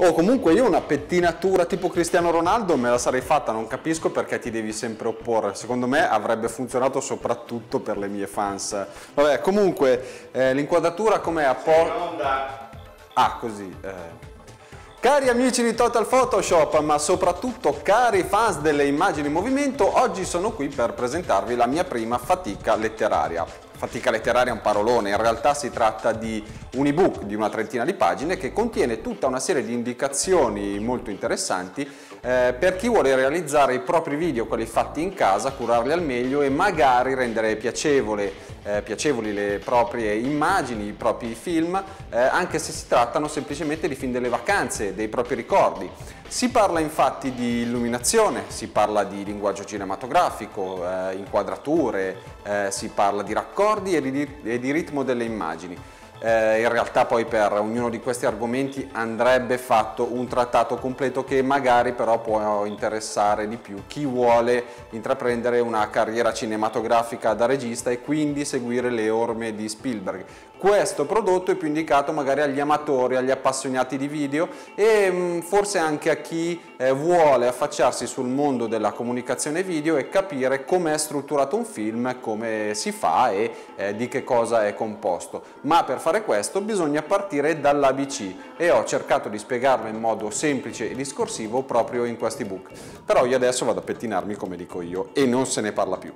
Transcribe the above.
O comunque io una pettinatura tipo Cristiano Ronaldo me la sarei fatta, non capisco perché ti devi sempre opporre. Secondo me avrebbe funzionato soprattutto per le mie fans. Vabbè, comunque eh, l'inquadratura com'è a po'... Ah, così. Eh. Cari amici di Total Photoshop, ma soprattutto cari fans delle immagini in movimento, oggi sono qui per presentarvi la mia prima fatica letteraria. Fatica letteraria è un parolone, in realtà si tratta di un ebook di una trentina di pagine che contiene tutta una serie di indicazioni molto interessanti eh, per chi vuole realizzare i propri video, quelli fatti in casa, curarli al meglio e magari rendere piacevole, eh, piacevoli le proprie immagini, i propri film, eh, anche se si trattano semplicemente di film delle vacanze, dei propri ricordi. Si parla infatti di illuminazione, si parla di linguaggio cinematografico, eh, inquadrature, eh, si parla di raccordi e di, e di ritmo delle immagini. Eh, in realtà poi per ognuno di questi argomenti andrebbe fatto un trattato completo che magari però può interessare di più chi vuole intraprendere una carriera cinematografica da regista e quindi seguire le orme di Spielberg. Questo prodotto è più indicato magari agli amatori, agli appassionati di video e mm, forse anche a chi eh, vuole affacciarsi sul mondo della comunicazione video e capire come è strutturato un film, come si fa e eh, di che cosa è composto. Ma per fare questo bisogna partire dall'ABC e ho cercato di spiegarlo in modo semplice e discorsivo proprio in questi book. Però io adesso vado a pettinarmi come dico io e non se ne parla più.